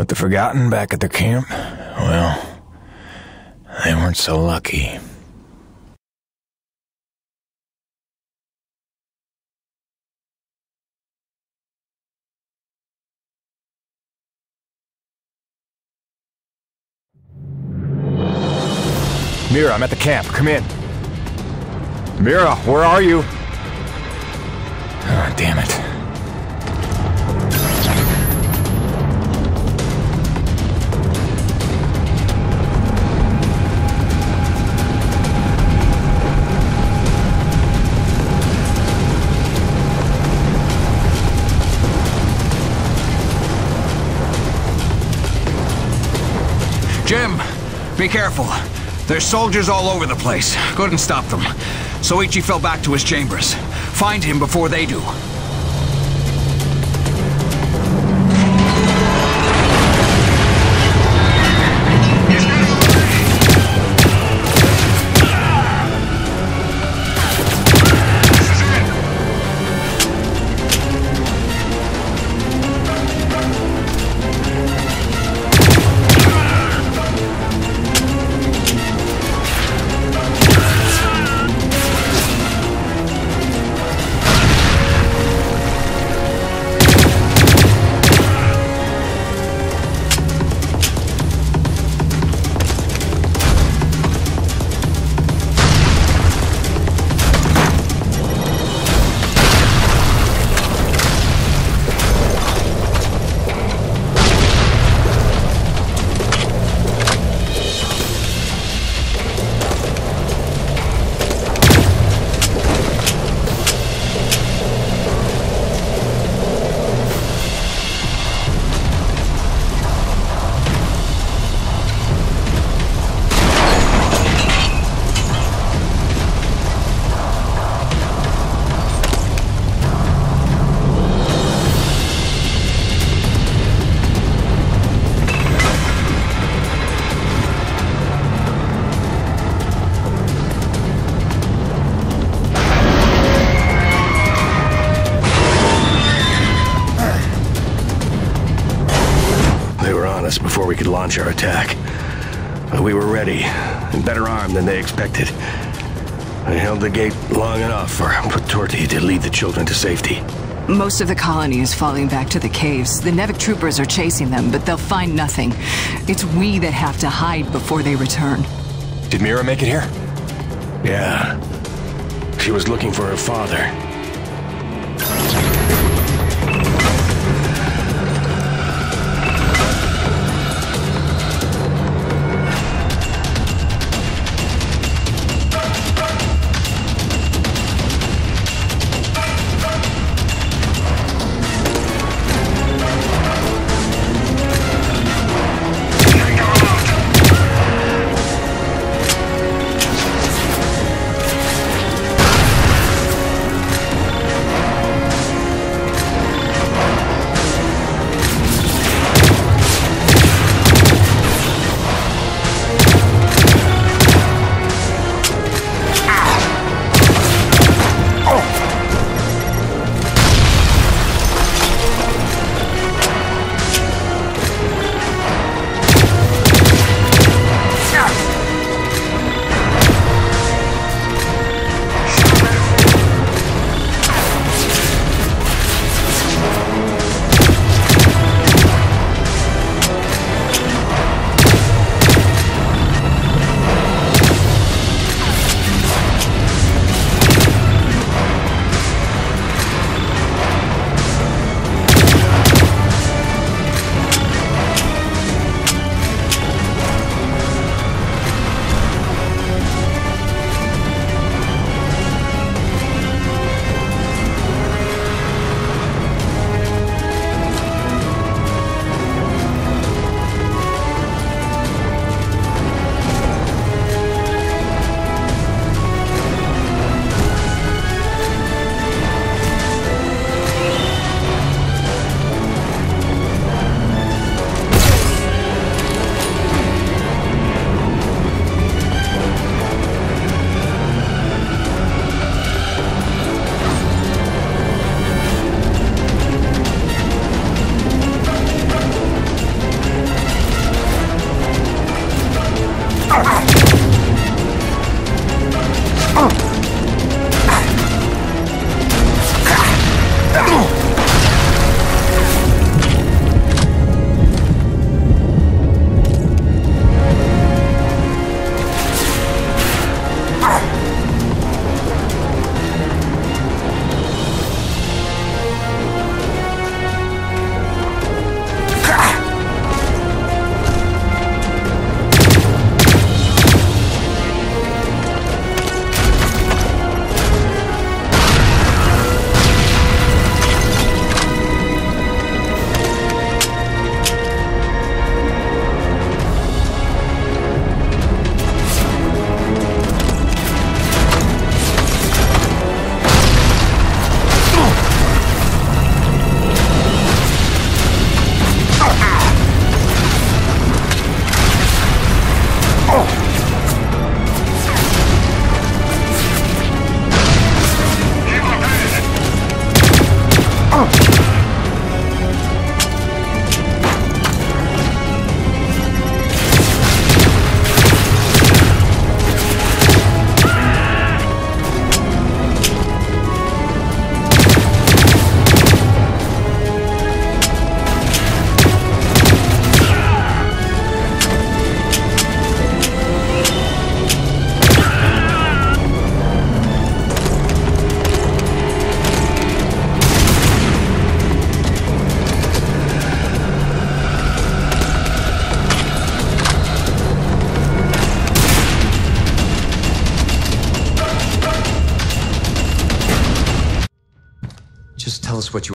But the Forgotten back at the camp, well, they weren't so lucky. Mira, I'm at the camp. Come in. Mira, where are you? Oh, damn it. Be careful. There's soldiers all over the place. Couldn't stop them. Soichi fell back to his chambers. Find him before they do. Us before we could launch our attack. But we were ready, and better armed than they expected. I held the gate long enough for Patorti to lead the children to safety. Most of the colony is falling back to the caves. The NEVEC troopers are chasing them, but they'll find nothing. It's we that have to hide before they return. Did Mira make it here? Yeah. She was looking for her father. What you